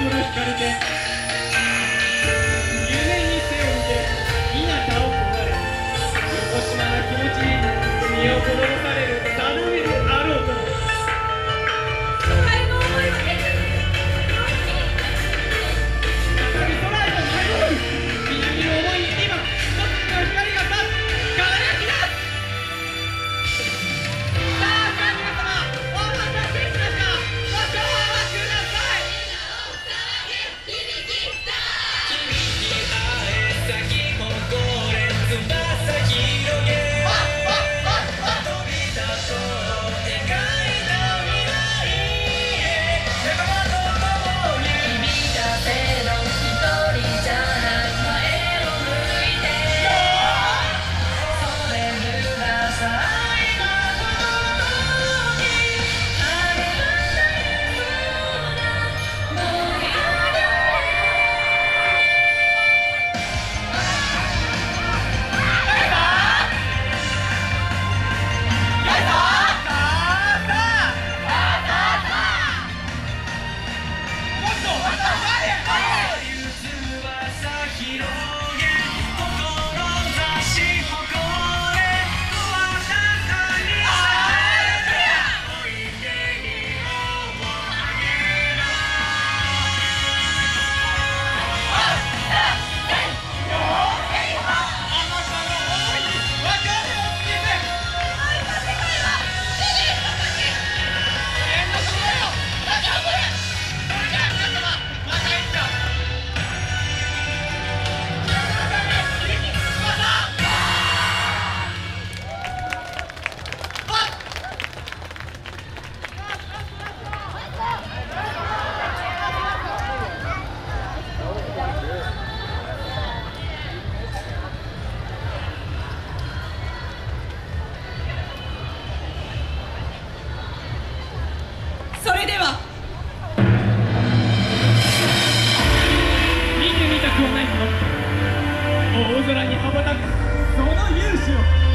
ドラ光で空に羽ばたくその勇姿を。